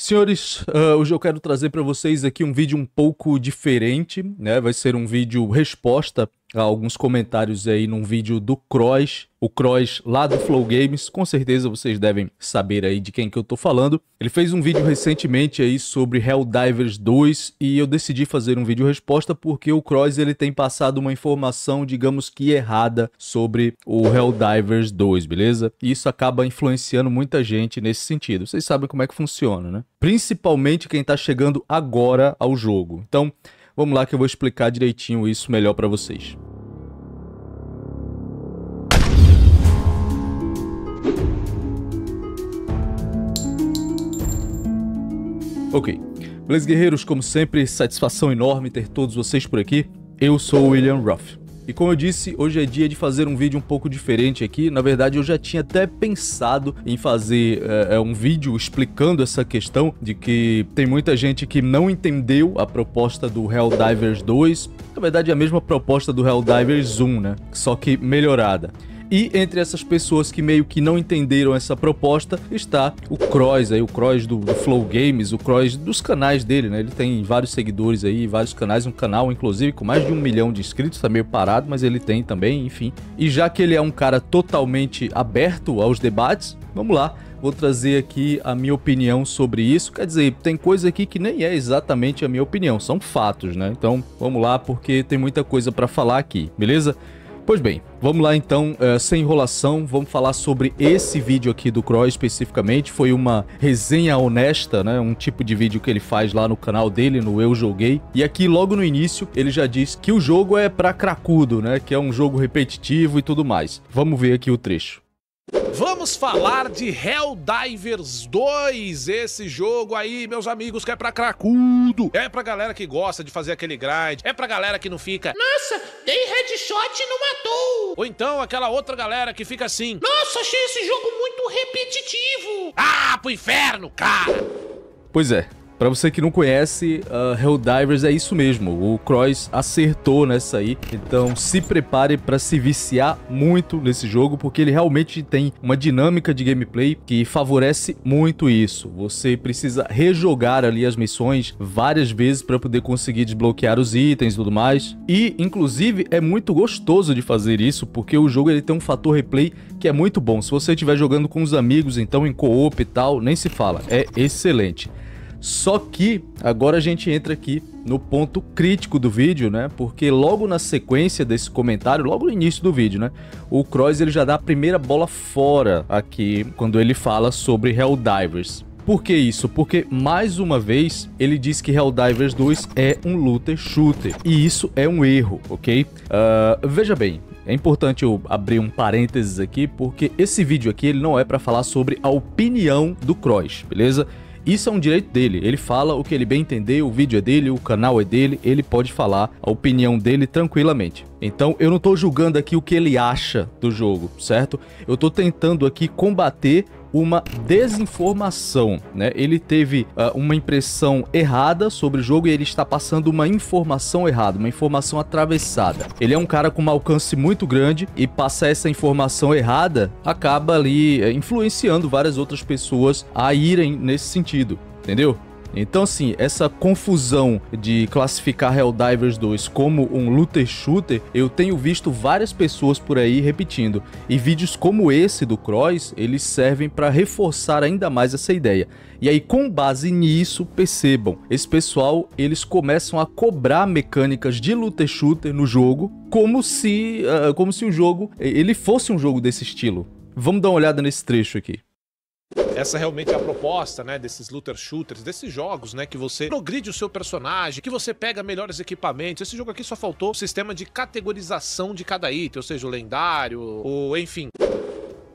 Senhores, uh, hoje eu quero trazer para vocês aqui um vídeo um pouco diferente, né? Vai ser um vídeo resposta alguns comentários aí num vídeo do Cross, o Cross lá do Flow Games, com certeza vocês devem saber aí de quem que eu tô falando. Ele fez um vídeo recentemente aí sobre Helldivers 2 e eu decidi fazer um vídeo resposta porque o Cross ele tem passado uma informação, digamos que errada sobre o Helldivers 2, beleza? E isso acaba influenciando muita gente nesse sentido. Vocês sabem como é que funciona, né? Principalmente quem tá chegando agora ao jogo. Então, vamos lá que eu vou explicar direitinho isso melhor para vocês. Ok. Beleza, guerreiros? Como sempre, satisfação enorme ter todos vocês por aqui. Eu sou o William Ruff. E como eu disse, hoje é dia de fazer um vídeo um pouco diferente aqui. Na verdade, eu já tinha até pensado em fazer é, um vídeo explicando essa questão de que tem muita gente que não entendeu a proposta do Helldivers 2. Na verdade, é a mesma proposta do Helldivers 1, né? Só que melhorada. E entre essas pessoas que meio que não entenderam essa proposta está o Cross, aí, o Cross do, do, Flow Games, o Cross dos canais dele, né? Ele tem vários seguidores aí, vários canais, um canal inclusive com mais de um milhão de inscritos, tá meio parado, mas ele tem também, enfim. E já que ele é um cara totalmente aberto aos debates, vamos lá vou trazer aqui a minha opinião sobre isso. Quer dizer, tem coisa aqui que nem é exatamente a minha opinião, são fatos, né? Então, vamos lá porque tem muita coisa para falar aqui, beleza? Pois bem, vamos lá então, uh, sem enrolação, vamos falar sobre esse vídeo aqui do Croy especificamente. Foi uma resenha honesta, né? Um tipo de vídeo que ele faz lá no canal dele, no Eu Joguei. E aqui, logo no início, ele já diz que o jogo é pra cracudo, né? Que é um jogo repetitivo e tudo mais. Vamos ver aqui o trecho. Vamos falar de Helldivers 2, esse jogo aí, meus amigos, que é pra cracudo. É pra galera que gosta de fazer aquele grind, é pra galera que não fica... Nossa, dei headshot e não matou. Ou então aquela outra galera que fica assim... Nossa, achei esse jogo muito repetitivo. Ah, pro inferno, cara. Pois é, Pra você que não conhece, uh, Helldivers é isso mesmo. O Cross acertou nessa aí. Então se prepare para se viciar muito nesse jogo, porque ele realmente tem uma dinâmica de gameplay que favorece muito isso. Você precisa rejogar ali as missões várias vezes para poder conseguir desbloquear os itens e tudo mais. E, inclusive, é muito gostoso de fazer isso, porque o jogo ele tem um fator replay que é muito bom. Se você estiver jogando com os amigos, então em co-op e tal, nem se fala. É excelente. Só que agora a gente entra aqui no ponto crítico do vídeo, né? Porque logo na sequência desse comentário, logo no início do vídeo, né? O Cross ele já dá a primeira bola fora aqui quando ele fala sobre Helldivers. Por que isso? Porque, mais uma vez, ele diz que Helldivers 2 é um looter shooter. E isso é um erro, ok? Uh, veja bem, é importante eu abrir um parênteses aqui, porque esse vídeo aqui ele não é para falar sobre a opinião do Cross, beleza? Isso é um direito dele. Ele fala o que ele bem entender, o vídeo é dele, o canal é dele, ele pode falar a opinião dele tranquilamente. Então eu não tô julgando aqui o que ele acha do jogo, certo? Eu tô tentando aqui combater uma desinformação, né? Ele teve uh, uma impressão errada sobre o jogo e ele está passando uma informação errada, uma informação atravessada. Ele é um cara com um alcance muito grande e passar essa informação errada acaba ali uh, influenciando várias outras pessoas a irem nesse sentido, entendeu? Então, assim, essa confusão de classificar Helldivers 2 como um looter shooter, eu tenho visto várias pessoas por aí repetindo. E vídeos como esse do Cross, eles servem para reforçar ainda mais essa ideia. E aí, com base nisso, percebam, esse pessoal, eles começam a cobrar mecânicas de looter shooter no jogo, como se, uh, como se o jogo ele fosse um jogo desse estilo. Vamos dar uma olhada nesse trecho aqui. Essa realmente é a proposta, né, desses looter shooters, desses jogos, né, que você progride o seu personagem, que você pega melhores equipamentos. Esse jogo aqui só faltou o sistema de categorização de cada item, ou seja, o lendário, ou enfim.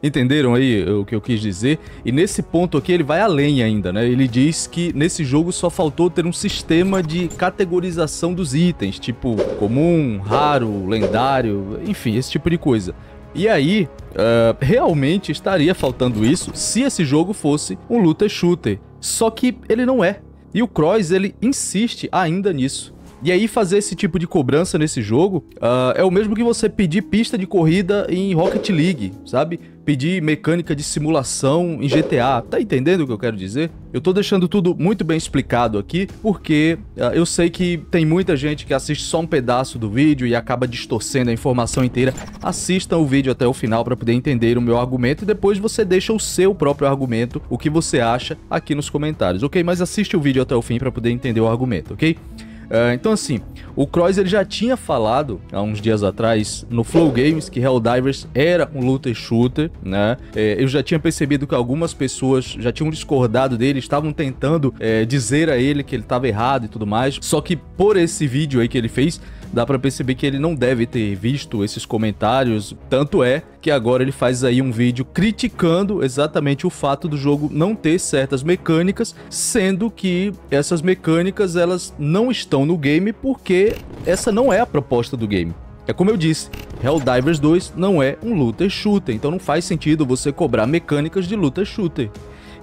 Entenderam aí o que eu quis dizer? E nesse ponto aqui ele vai além ainda, né? Ele diz que nesse jogo só faltou ter um sistema de categorização dos itens, tipo comum, raro, lendário, enfim, esse tipo de coisa. E aí, uh, realmente estaria faltando isso se esse jogo fosse um looter shooter. Só que ele não é. E o Cross ele insiste ainda nisso. E aí fazer esse tipo de cobrança nesse jogo uh, é o mesmo que você pedir pista de corrida em Rocket League, sabe? Pedir mecânica de simulação em GTA. Tá entendendo o que eu quero dizer? Eu tô deixando tudo muito bem explicado aqui, porque uh, eu sei que tem muita gente que assiste só um pedaço do vídeo e acaba distorcendo a informação inteira. Assista o vídeo até o final para poder entender o meu argumento e depois você deixa o seu próprio argumento, o que você acha aqui nos comentários, ok? Mas assiste o vídeo até o fim para poder entender o argumento, ok? Uh, então assim, o Cross ele já tinha falado há uns dias atrás no Flow Games que Helldivers era um looter shooter, né? É, eu já tinha percebido que algumas pessoas já tinham discordado dele, estavam tentando é, dizer a ele que ele estava errado e tudo mais. Só que por esse vídeo aí que ele fez, dá para perceber que ele não deve ter visto esses comentários. Tanto é que agora ele faz aí um vídeo criticando exatamente o fato do jogo não ter certas mecânicas, sendo que essas mecânicas elas não estão no game porque essa não é a proposta do game. É como eu disse, Helldivers 2 não é um looter shooter, então não faz sentido você cobrar mecânicas de looter shooter.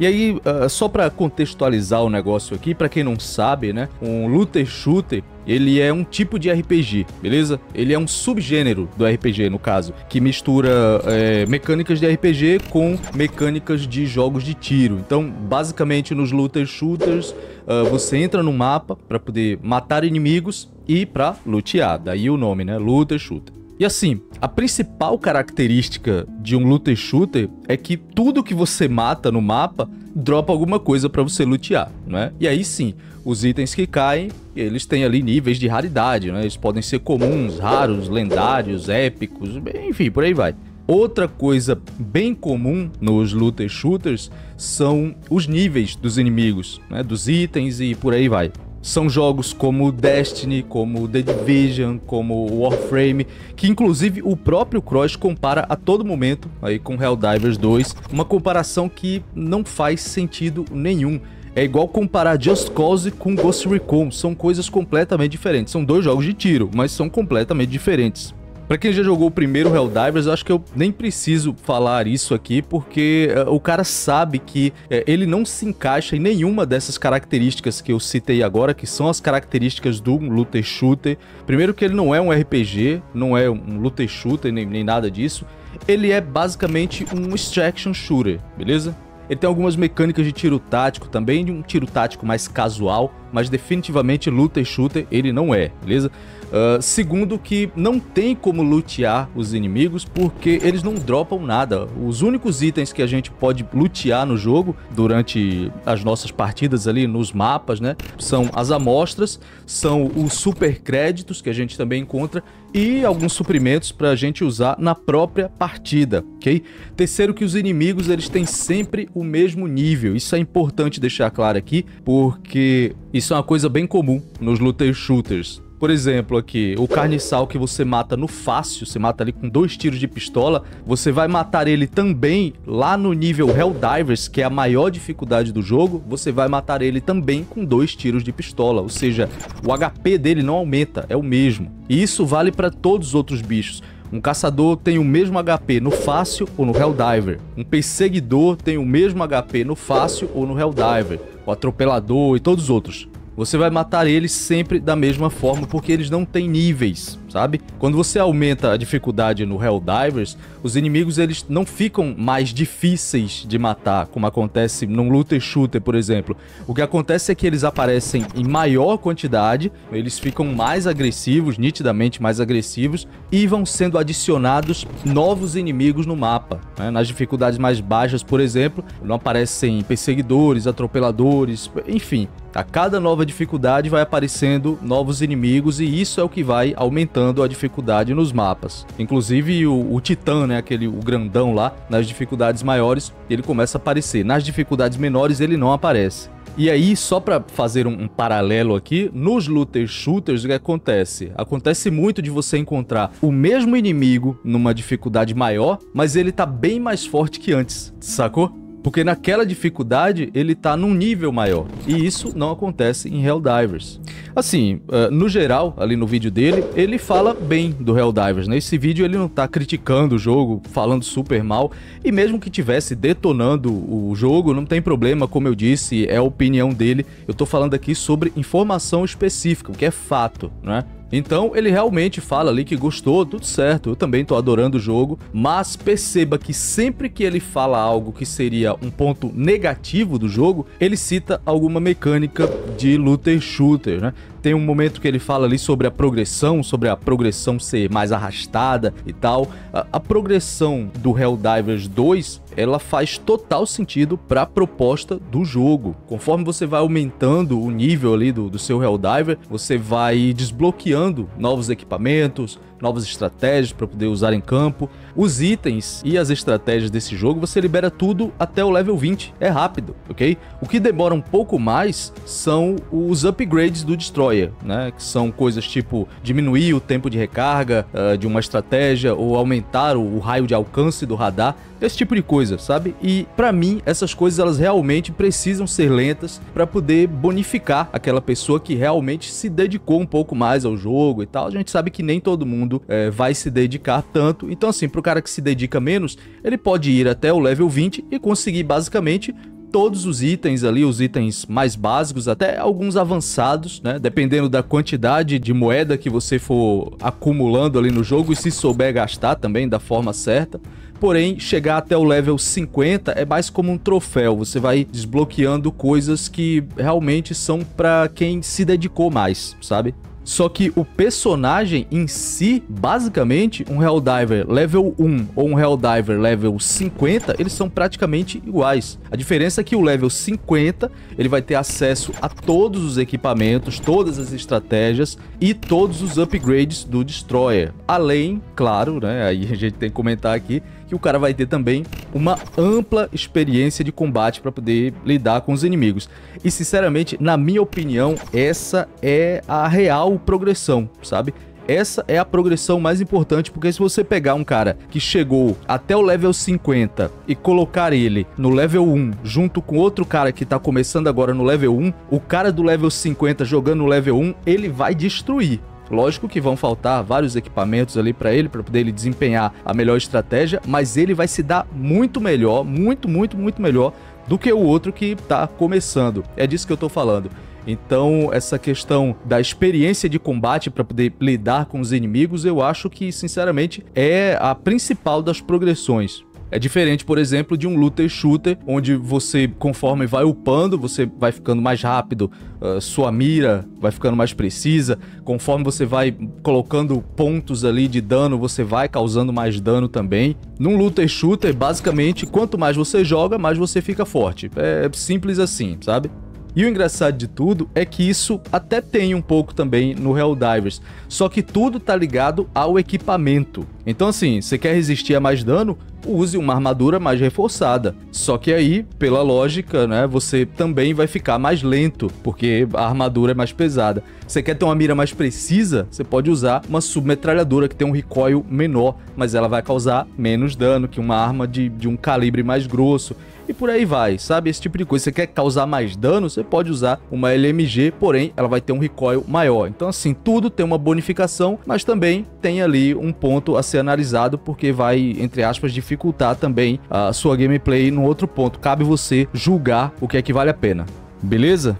E aí, uh, só para contextualizar o negócio aqui, para quem não sabe, né, um looter shooter ele é um tipo de RPG, beleza? Ele é um subgênero do RPG, no caso, que mistura é, mecânicas de RPG com mecânicas de jogos de tiro. Então, basicamente, nos looter shooters, uh, você entra no mapa para poder matar inimigos e para lutear. Daí o nome, né? Looter shooter. E assim, a principal característica de um looter shooter é que tudo que você mata no mapa dropa alguma coisa para você lutear, né? E aí sim, os itens que caem, eles têm ali níveis de raridade, né? Eles podem ser comuns, raros, lendários, épicos, enfim, por aí vai. Outra coisa bem comum nos looter shooters são os níveis dos inimigos, né? dos itens e por aí vai. São jogos como Destiny, como The Division, como Warframe, que inclusive o próprio Cross compara a todo momento aí com Helldivers 2, uma comparação que não faz sentido nenhum. É igual comparar Just Cause com Ghost Recon, são coisas completamente diferentes. São dois jogos de tiro, mas são completamente diferentes. Para quem já jogou o primeiro Helldivers, eu acho que eu nem preciso falar isso aqui, porque uh, o cara sabe que uh, ele não se encaixa em nenhuma dessas características que eu citei agora, que são as características do looter shooter. Primeiro que ele não é um RPG, não é um looter shooter, nem, nem nada disso. Ele é basicamente um extraction shooter, beleza? Ele tem algumas mecânicas de tiro tático também, de um tiro tático mais casual, mas definitivamente luta e shooter ele não é, beleza? Uh, segundo que não tem como lutear os inimigos porque eles não dropam nada. Os únicos itens que a gente pode lutear no jogo durante as nossas partidas ali nos mapas, né? São as amostras, são os super créditos que a gente também encontra e alguns suprimentos para a gente usar na própria partida, ok? Terceiro que os inimigos eles têm sempre o mesmo nível. Isso é importante deixar claro aqui porque isso é uma coisa bem comum nos looter shooters. Por exemplo, aqui, o carniçal que você mata no fácil, você mata ali com dois tiros de pistola, você vai matar ele também lá no nível Helldivers, que é a maior dificuldade do jogo, você vai matar ele também com dois tiros de pistola, ou seja, o HP dele não aumenta, é o mesmo. E isso vale para todos os outros bichos. Um caçador tem o mesmo HP no fácil ou no Helldiver. Um perseguidor tem o mesmo HP no fácil ou no Helldiver. O atropelador e todos os outros. Você vai matar eles sempre da mesma forma, porque eles não têm níveis, sabe? Quando você aumenta a dificuldade no Helldivers, os inimigos eles não ficam mais difíceis de matar, como acontece num looter shooter, por exemplo. O que acontece é que eles aparecem em maior quantidade, eles ficam mais agressivos, nitidamente mais agressivos, e vão sendo adicionados novos inimigos no mapa. Né? Nas dificuldades mais baixas, por exemplo, não aparecem perseguidores, atropeladores, enfim. A cada nova dificuldade vai aparecendo novos inimigos e isso é o que vai aumentando a dificuldade nos mapas. Inclusive o, o Titã, né, aquele o grandão lá, nas dificuldades maiores, ele começa a aparecer. Nas dificuldades menores ele não aparece. E aí, só para fazer um, um, paralelo aqui, nos looter shooters o que acontece? Acontece muito de você encontrar o mesmo inimigo numa dificuldade maior, mas ele tá bem mais forte que antes, sacou? Porque naquela dificuldade ele tá num nível maior. E isso não acontece em Helldivers. Assim, uh, no geral, ali no vídeo dele, ele fala bem do Helldivers. Nesse né? vídeo ele não tá criticando o jogo, falando super mal. E mesmo que tivesse detonando o jogo, não tem problema, como eu disse, é a opinião dele. Eu tô falando aqui sobre informação específica, o que é fato, né? Então ele realmente fala ali que gostou, tudo certo, eu também tô adorando o jogo, mas perceba que sempre que ele fala algo que seria um ponto negativo do jogo, ele cita alguma mecânica de looter shooter, né? Tem um momento que ele fala ali sobre a progressão, sobre a progressão ser mais arrastada e tal. A, a progressão do Helldivers 2, ela faz total sentido para a proposta do jogo. Conforme você vai aumentando o nível ali do, do seu Helldiver, você vai desbloqueando novos equipamentos, novas estratégias para poder usar em campo. Os itens e as estratégias desse jogo você libera tudo até o level 20. É rápido, ok? O que demora um pouco mais são os upgrades do Destroyer, né? Que são coisas tipo diminuir o tempo de recarga uh, de uma estratégia ou aumentar o, o raio de alcance do radar esse tipo de coisa, sabe? E para mim, essas coisas elas realmente precisam ser lentas para poder bonificar aquela pessoa que realmente se dedicou um pouco mais ao jogo e tal. A gente sabe que nem todo mundo é, vai se dedicar tanto. Então, assim, pro cara que se dedica menos, ele pode ir até o level 20 e conseguir basicamente todos os itens ali, os itens mais básicos, até alguns avançados, né? Dependendo da quantidade de moeda que você for acumulando ali no jogo e se souber gastar também da forma certa. Porém, chegar até o level 50 é mais como um troféu. Você vai desbloqueando coisas que realmente são para quem se dedicou mais, sabe? Só que o personagem em si, basicamente, um Helldiver level 1 ou um Helldiver level 50, eles são praticamente iguais. A diferença é que o level 50, ele vai ter acesso a todos os equipamentos, todas as estratégias e todos os upgrades do Destroyer. Além, claro, né, aí a gente tem que comentar aqui, que o cara vai ter também uma ampla experiência de combate para poder lidar com os inimigos. E sinceramente, na minha opinião, essa é a real progressão, sabe? Essa é a progressão mais importante, porque se você pegar um cara que chegou até o level 50 e colocar ele no level 1 junto com outro cara que tá começando agora no level 1, o cara do level 50 jogando no level 1, ele vai destruir. Lógico que vão faltar vários equipamentos ali para ele, para poder ele desempenhar a melhor estratégia, mas ele vai se dar muito melhor, muito, muito, muito melhor do que o outro que está começando. É disso que eu estou falando. Então, essa questão da experiência de combate para poder lidar com os inimigos, eu acho que, sinceramente, é a principal das progressões. É diferente, por exemplo, de um looter shooter, onde você, conforme vai upando, você vai ficando mais rápido, uh, sua mira vai ficando mais precisa, conforme você vai colocando pontos ali de dano, você vai causando mais dano também. Num looter shooter, basicamente, quanto mais você joga, mais você fica forte. É simples assim, sabe? E o engraçado de tudo é que isso até tem um pouco também no Helldivers, só que tudo tá ligado ao equipamento. Então assim, você quer resistir a mais dano? Use uma armadura mais reforçada. Só que aí, pela lógica, né, você também vai ficar mais lento, porque a armadura é mais pesada. Você quer ter uma mira mais precisa? Você pode usar uma submetralhadora que tem um recoil menor, mas ela vai causar menos dano que uma arma de, de um calibre mais grosso por aí vai, sabe? Esse tipo de coisa. Você quer causar mais dano, você pode usar uma LMG, porém ela vai ter um recoil maior. Então assim, tudo tem uma bonificação, mas também tem ali um ponto a ser analisado porque vai, entre aspas, dificultar também a sua gameplay no outro ponto. Cabe você julgar o que é que vale a pena. Beleza?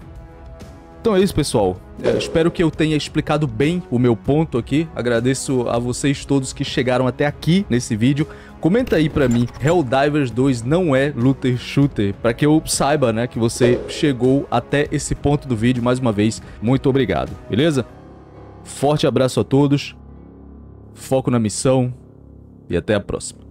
Então é isso, pessoal. É, espero que eu tenha explicado bem o meu ponto aqui. Agradeço a vocês todos que chegaram até aqui nesse vídeo. Comenta aí pra mim, Helldivers 2 não é looter shooter, para que eu saiba, né, que você chegou até esse ponto do vídeo. Mais uma vez, muito obrigado, beleza? Forte abraço a todos, foco na missão e até a próxima.